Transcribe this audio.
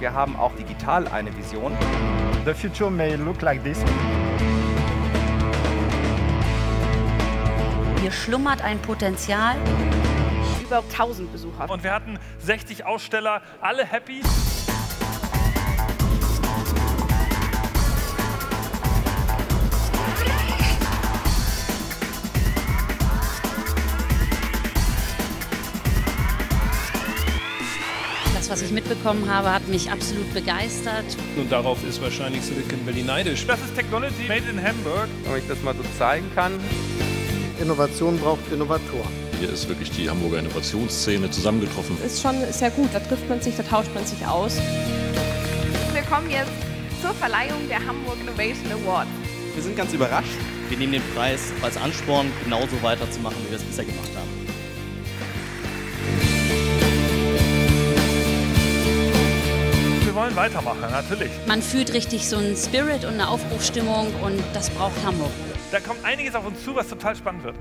Wir haben auch digital eine Vision. The future may look like this. Hier schlummert ein Potenzial. Über 1000 Besucher. Und wir hatten 60 Aussteller, alle happy. Das, was ich mitbekommen habe, hat mich absolut begeistert. Und darauf ist wahrscheinlich Silicon Valley neidisch. Das ist Technology made in Hamburg. Wenn ich das mal so zeigen kann. Innovation braucht Innovatoren. Hier ist wirklich die Hamburger Innovationsszene zusammengetroffen. Ist schon sehr gut, da trifft man sich, da tauscht man sich aus. Wir kommen jetzt zur Verleihung der Hamburg Innovation Award. Wir sind ganz überrascht. Wir nehmen den Preis als Ansporn, genauso weiterzumachen, wie wir es bisher gemacht haben. Wollen weitermachen, natürlich. Man fühlt richtig so einen Spirit und eine Aufbruchsstimmung und das braucht Hamburg. Da kommt einiges auf uns zu, was total spannend wird.